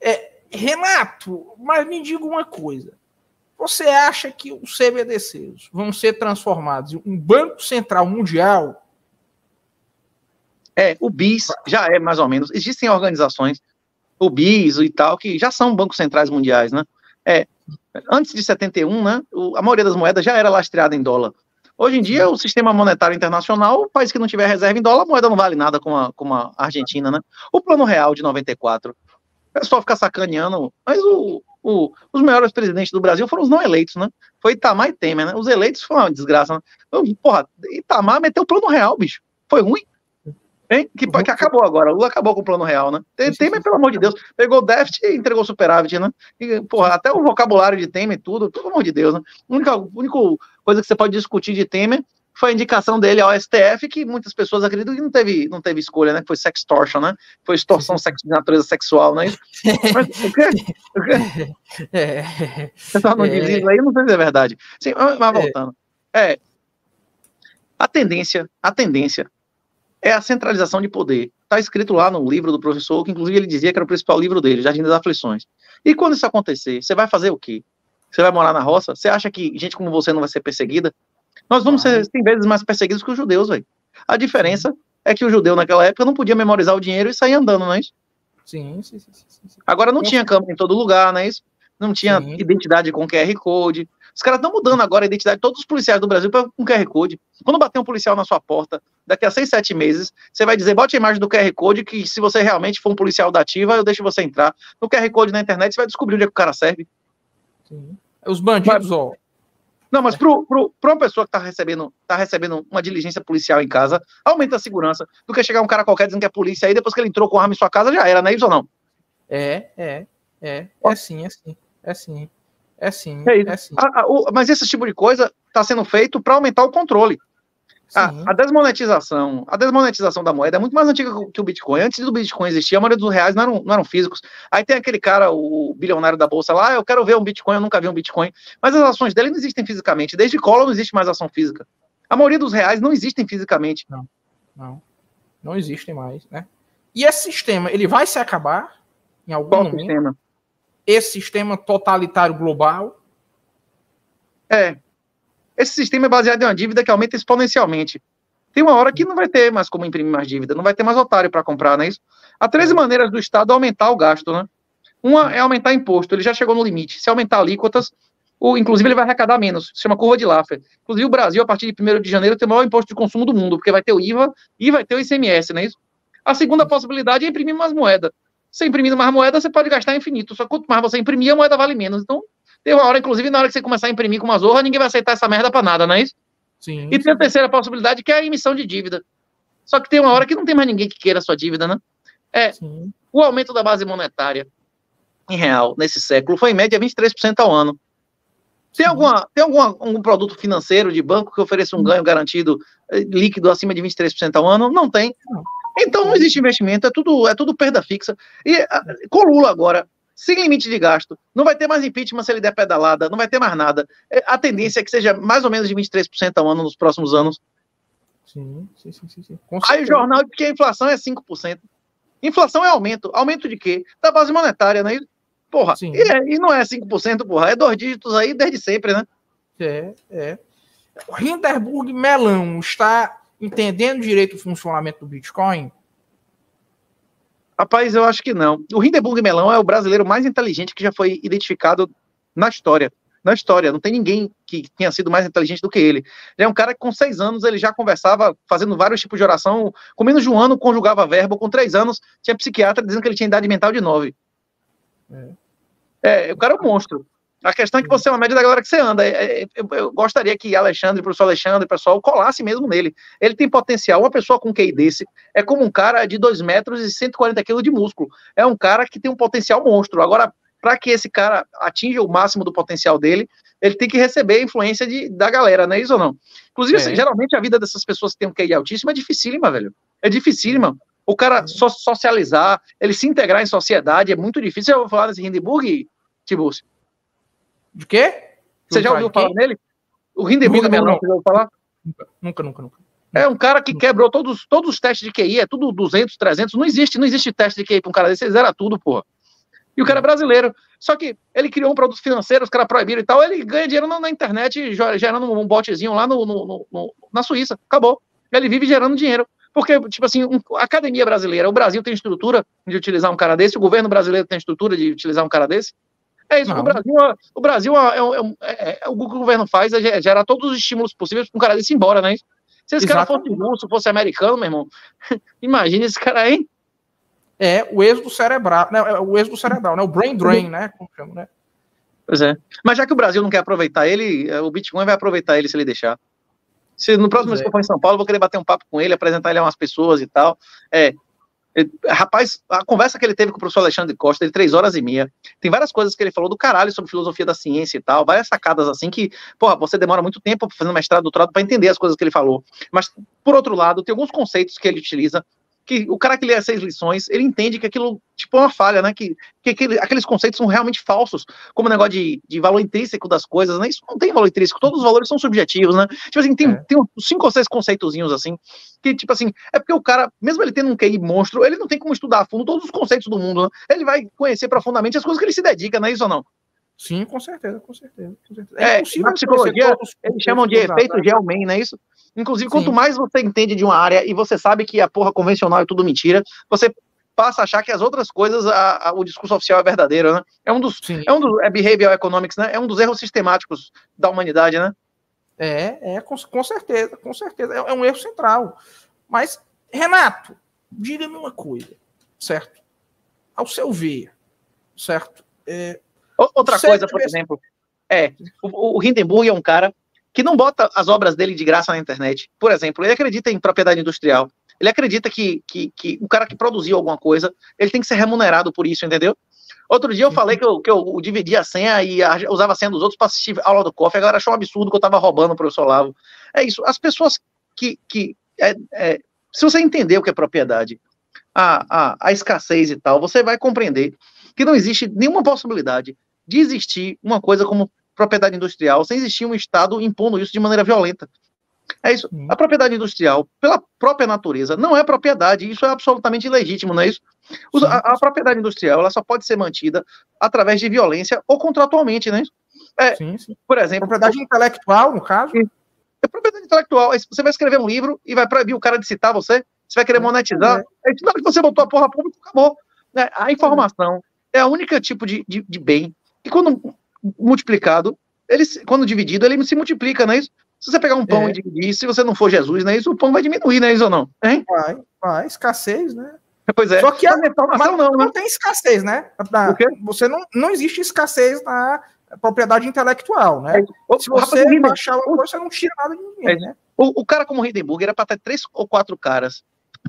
É, Renato, mas me diga uma coisa. Você acha que os CBDCs vão ser transformados em um Banco Central Mundial? É, o BIS já é mais ou menos. Existem organizações, o BIS e tal, que já são bancos centrais mundiais, né? É, antes de 71, né, a maioria das moedas já era lastreada em dólar. Hoje em dia, o sistema monetário internacional, o país que não tiver reserva em dólar, a moeda não vale nada como a, como a Argentina, né? O plano real de 94, o pessoal fica sacaneando, mas o, o, os maiores presidentes do Brasil foram os não eleitos, né? Foi Itamar e Temer, né? Os eleitos foi uma desgraça, né? Porra, Itamar meteu o plano real, bicho. Foi ruim. Hein? Que, que acabou agora. O Lula acabou com o plano real, né? Temer, pelo amor de Deus, pegou o déficit e entregou o superávit, né? E, porra, até o vocabulário de Temer e tudo, pelo amor de Deus, né? A única, a única coisa que você pode discutir de Temer foi a indicação dele ao STF, que muitas pessoas acreditam que não teve, não teve escolha, né? Foi sextortion, né? Foi extorsão sex, de natureza sexual, né? Mas, o quê? O quê? É, Você não é, diz isso aí, não sei se é verdade. Sim, mas voltando. É, a tendência, a tendência é a centralização de poder. Está escrito lá no livro do professor, que inclusive ele dizia que era o principal livro dele, Jardim das Aflições. E quando isso acontecer, você vai fazer o quê? Você vai morar na roça? Você acha que gente como você não vai ser perseguida? Nós vamos ser 100 vezes mais perseguidos que os judeus, velho. A diferença é que o judeu naquela época não podia memorizar o dinheiro e sair andando, não é isso? Sim, sim, sim. sim, sim. Agora não tinha câmera em todo lugar, não é isso? Não tinha sim. identidade com QR Code. Os caras estão mudando agora a identidade de todos os policiais do Brasil com QR Code. Quando bater um policial na sua porta, daqui a seis, sete meses, você vai dizer, bote a imagem do QR Code, que se você realmente for um policial da ativa, eu deixo você entrar. No QR Code na internet, você vai descobrir onde é que o cara serve. Sim. Os bandidos, ó. Não, mas para uma pessoa que está recebendo, tá recebendo uma diligência policial em casa, aumenta a segurança do que chegar um cara qualquer dizendo que é polícia aí, depois que ele entrou com arma em sua casa, já era, não é isso ou não? É, é, é. É sim, é sim. É sim. É sim. É, é sim. A, a, o, mas esse tipo de coisa está sendo feito para aumentar o controle. A, a, desmonetização, a desmonetização da moeda é muito mais antiga que o Bitcoin. Antes do Bitcoin existir, a maioria dos reais não eram, não eram físicos. Aí tem aquele cara, o bilionário da bolsa lá, ah, eu quero ver um Bitcoin, eu nunca vi um Bitcoin. Mas as ações dele não existem fisicamente. Desde Collor não existe mais ação física. A maioria dos reais não existem fisicamente. Não, não. Não existem mais, né? E esse sistema, ele vai se acabar em algum Qual momento? Sistema? Esse sistema totalitário global? É, esse sistema é baseado em uma dívida que aumenta exponencialmente. Tem uma hora que não vai ter mais como imprimir mais dívida, não vai ter mais otário para comprar, não é isso? Há 13 maneiras do Estado aumentar o gasto, né? Uma é aumentar imposto, ele já chegou no limite. Se aumentar alíquotas, o, inclusive ele vai arrecadar menos, se chama curva de Laffer. Inclusive o Brasil, a partir de 1 de janeiro, tem o maior imposto de consumo do mundo, porque vai ter o IVA e vai ter o ICMS, não é isso? A segunda possibilidade é imprimir mais moeda. Você imprimindo mais moeda, você pode gastar infinito, só quanto mais você imprimir, a moeda vale menos. Então, tem uma hora, inclusive, na hora que você começar a imprimir com uma zorra, ninguém vai aceitar essa merda pra nada, não é isso? Sim. E tem a terceira possibilidade, que é a emissão de dívida. Só que tem uma hora que não tem mais ninguém que queira a sua dívida, né? É, Sim. o aumento da base monetária em real nesse século foi em média 23% ao ano. Tem, alguma, tem algum algum produto financeiro de banco que ofereça um ganho garantido eh, líquido acima de 23% ao ano? Não tem. Então não existe investimento, é tudo, é tudo perda fixa. E ah, com Lula agora, sem limite de gasto. Não vai ter mais impeachment se ele der pedalada, não vai ter mais nada. É, a tendência é que seja mais ou menos de 23% ao ano nos próximos anos. Sim, sim, sim. sim, sim. Aí o jornal diz que a inflação é 5%. Inflação é aumento. Aumento de quê? Da base monetária, né? Porra, e, é, e, não é 5%, porra. É dois dígitos aí desde sempre, né? É, é. O Hindenburg Melão está entendendo direito o funcionamento do Bitcoin? Rapaz, eu acho que não. O Hindenburg Melão é o brasileiro mais inteligente que já foi identificado na história. Na história, não tem ninguém que tenha sido mais inteligente do que ele. Ele é um cara que com seis anos ele já conversava, fazendo vários tipos de oração. Com menos de um ano conjugava verbo. Com três anos tinha psiquiatra dizendo que ele tinha idade mental de nove. É, é o cara é um monstro. A questão é que você é uma média da galera que você anda. É, é, eu, gostaria que Alexandre, professor Alexandre, pessoal, colasse mesmo nele. Ele tem potencial. Uma pessoa com QI desse é como um cara de 2 metros e 140 quilos de músculo. É um cara que tem um potencial monstro. Agora, para que esse cara atinja o máximo do potencial dele, ele tem que receber a influência de, da galera, não é isso ou não? Inclusive, é. assim, geralmente a vida dessas pessoas que têm um QI altíssimo é dificílima, velho. É dificílima. O cara so socializar, ele se integrar em sociedade é muito difícil. Eu vou falar desse Hindenburg, Tibúrcio. De quê? Você já ouviu falar nele? O Hindenburg nunca, Melão, você já ouviu falar? Nunca, nunca, nunca. É um cara que quebrou todos, todos os testes de QI, é tudo 200, 300, não existe, não existe teste de QI para um cara desse, ele zera tudo, porra. E o cara é brasileiro. Só que ele criou um produto financeiro, os caras proibiram e tal, ele ganha dinheiro na, na internet, gerando um botezinho lá no, no, no, na Suíça. Acabou. Ele vive gerando dinheiro. Porque, tipo assim, um, a academia brasileira, o Brasil tem estrutura de utilizar um cara desse, o governo brasileiro tem estrutura de utilizar um cara desse. É isso, o Brasil, o Brasil é, é, é, é, o que o governo faz é gerar todos os estímulos possíveis para um cara desse ir embora, né? Se esse Exatamente. cara fosse russo, fosse americano, meu irmão, imagina esse cara aí. É o êxodo cerebral, né? É o êxodo cerebral, né? O brain drain, né? Como chama, né? Pois é. Mas já que o Brasil não quer aproveitar ele, é, o Bitcoin vai aproveitar ele se ele deixar. Se no próximo mês que eu for em São Paulo, eu vou querer bater um papo com ele, apresentar ele a umas pessoas e tal. É, Rapaz, a conversa que ele teve com o professor Alexandre Costa, de três horas e meia, tem várias coisas que ele falou do caralho sobre filosofia da ciência e tal, várias sacadas assim que, porra, você demora muito tempo fazendo mestrado, doutorado para entender as coisas que ele falou. Mas, por outro lado, tem alguns conceitos que ele utiliza que o cara que lê as seis lições, ele entende que aquilo, tipo, é uma falha, né? Que, que aquele, aqueles conceitos são realmente falsos, como o negócio de, de valor intrínseco das coisas, né? Isso não tem valor intrínseco, todos os valores são subjetivos, né? Tipo assim, tem, é. tem cinco ou seis conceitozinhos assim, que, tipo assim, é porque o cara, mesmo ele tendo um QI monstro, ele não tem como estudar a fundo todos os conceitos do mundo, né? Ele vai conhecer profundamente as coisas que ele se dedica, não é isso ou não? Sim, com certeza, com certeza. Com certeza. É, é na psicologia, eles chamam de efeito Gelman, não é isso? Inclusive, quanto Sim. mais você entende de uma área e você sabe que a porra convencional é tudo mentira, você passa a achar que as outras coisas, a, a, o discurso oficial é verdadeiro, né? É um dos, Sim. é um dos, é behavioral economics, né? É um dos erros sistemáticos da humanidade, né? É, é, com, com certeza, com certeza. É, é, um erro central. Mas, Renato, diga-me uma coisa, certo? Ao seu ver, certo? É, Outra coisa, por exemplo, é, o, o Hindenburg é um cara que não bota as obras dele de graça na internet. Por exemplo, ele acredita em propriedade industrial. Ele acredita que, que, que o cara que produziu alguma coisa, ele tem que ser remunerado por isso, entendeu? Outro dia eu falei que eu, que eu dividia a senha e usava a senha dos outros para assistir aula do COF, a galera achou um absurdo que eu estava roubando o professor Lavo. É isso, as pessoas que. que é, é, se você entender o que é propriedade, a, a, a escassez e tal, você vai compreender que não existe nenhuma possibilidade de existir uma coisa como propriedade industrial sem existir um Estado impondo isso de maneira violenta. É isso. A propriedade industrial, pela própria natureza, não é propriedade. Isso é absolutamente ilegítimo, não é isso? A, a propriedade industrial ela só pode ser mantida através de violência ou contratualmente, não é isso? É, sim, sim. Por exemplo. Propriedade intelectual, no caso? É propriedade intelectual. Você vai escrever um livro e vai proibir o cara de citar você? Você vai querer monetizar? É. É, na hora que você botou a porra pública, acabou. Né? A informação é a única tipo de, de, de bem que quando multiplicado, ele, quando dividido, ele se multiplica, não é isso? Se você pegar um pão é. e dividir, se você não for Jesus, não é isso? O pão vai diminuir, não é isso ou não? Hein? Vai, vai, escassez, né? Pois é. Só que a informação não, não né? tem escassez, né? Na, você não, não existe escassez na propriedade intelectual, né? É. Se você baixar uma coisa, você não tira nada de ninguém, é. né? O, o, cara como Hindenburg era para ter três ou quatro caras,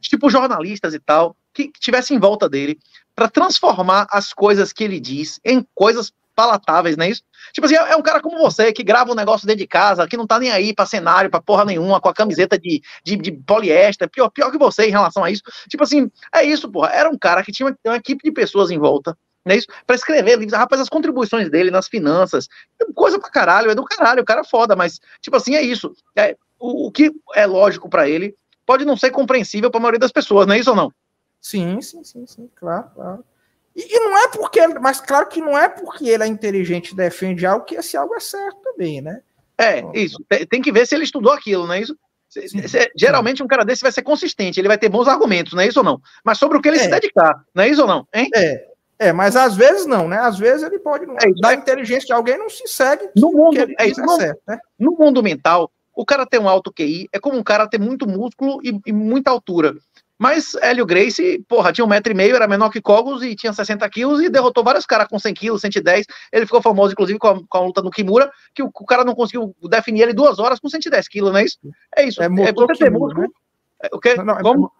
tipo jornalistas e tal, que, que tivessem em volta dele, para transformar as coisas que ele diz em coisas palatáveis, não é isso? Tipo assim, é, é, um cara como você, que grava um negócio dentro de casa, que não tá nem aí pra cenário, pra porra nenhuma, com a camiseta de, de, de poliéster, pior, pior que você em relação a isso. Tipo assim, é isso, porra. Era um cara que tinha uma, uma equipe de pessoas em volta, não é isso? Pra escrever livros. Rapaz, as contribuições dele nas finanças, coisa pra caralho, é do caralho, o cara é foda, mas, tipo assim, é isso. É, o, o que é lógico para ele pode não ser compreensível pra maioria das pessoas, não é isso ou não? Sim, sim, sim, sim, claro, claro. E, e, não é porque, mas claro que não é porque ele é inteligente e defende algo que esse algo é certo também, né? É, então, isso. Tem que ver se ele estudou aquilo, não é isso? Geralmente um cara desse vai ser consistente, ele vai ter bons argumentos, não é isso ou não? Mas sobre o que ele é. se dedicar, não é isso ou não? Hein? É, é, mas às vezes não, né? Às vezes ele pode. Não, é da inteligência de alguém não se segue. No mundo, é isso, é no, certo, né? no mundo mental, o cara ter um alto QI é como um cara ter muito músculo e, e muita altura. Mas Hélio Grace, porra, tinha um metro e meio, era menor que Cogos e tinha 60 quilos e derrotou vários caras com 100 quilos, 110. Ele ficou famoso, inclusive, com a, com a luta no Kimura, que o, o, cara não conseguiu definir ele duas horas com 110 quilos, não é isso? É isso. É, é você ter músculo. Né? É, o quê? Não, não, é Como?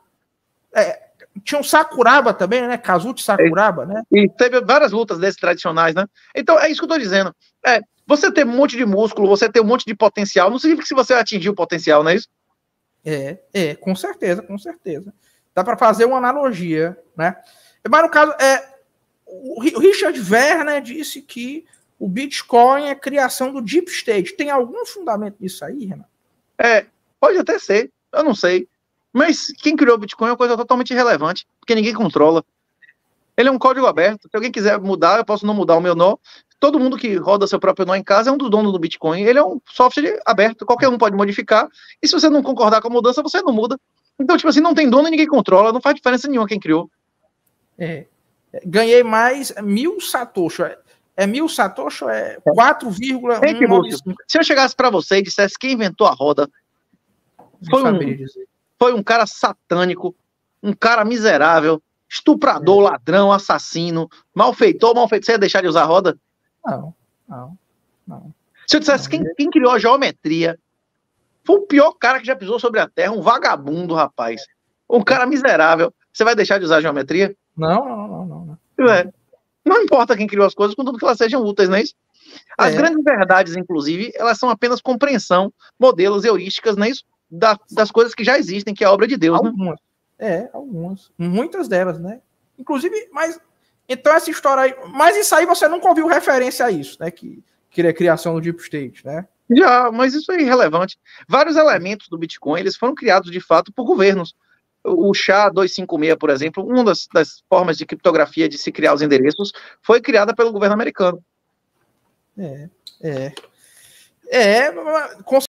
É, tinha um Sakuraba também, né? Kazuchi Sakuraba, né? E teve várias lutas desses tradicionais, né? Então, é isso que eu tô dizendo. É, você ter um monte de músculo, você ter um monte de potencial, não significa que você atingiu o potencial, não é isso? É, é, com certeza, com certeza. Dá para fazer uma analogia, né? Mas no caso, é, o Richard Werner disse que o Bitcoin é criação do Deep State. Tem algum fundamento nisso aí, Renan? É, pode até ser. Eu não sei. Mas quem criou o Bitcoin é uma coisa totalmente irrelevante, porque ninguém controla. Ele é um código aberto. Se alguém quiser mudar, eu posso não mudar o meu nó. Todo mundo que roda seu próprio nó em casa é um dos donos do Bitcoin. Ele é um software aberto, qualquer um pode modificar. E se você não concordar com a mudança, você não muda. Então, tipo assim, não tem dono e ninguém controla, não faz diferença nenhuma quem criou. É. Ganhei mais mil satoshi. É mil satoshi ou é 4,195? Se eu chegasse para você e dissesse quem inventou a roda, foi um, foi um cara satânico, um cara miserável, estuprador, é. ladrão, assassino, malfeitor, malfeitor. Você ia deixar de usar a roda? Não, não, não. Se eu dissesse não, quem, é. quem criou a geometria, foi o pior cara que já pisou sobre a Terra, um vagabundo, rapaz. Um cara miserável. Você vai deixar de usar geometria? Não, não, não, não. Não, é. não importa quem criou as coisas, contanto que elas sejam úteis, não é isso? As é. grandes verdades, inclusive, elas são apenas compreensão, modelos, heurísticas, não é isso? Da, das coisas que já existem, que é a obra de Deus, né? algumas. né? É, algumas. Muitas delas, né? Inclusive, mas. Então, essa história aí. Mas isso aí você nunca ouviu referência a isso, né? Que, que é a criação do Deep State, né? Já, mas isso é irrelevante. Vários elementos do Bitcoin eles foram criados de fato por governos. O SHA-256, por exemplo, uma das, das, formas de criptografia de se criar os endereços foi criada pelo governo americano. É, é. É, com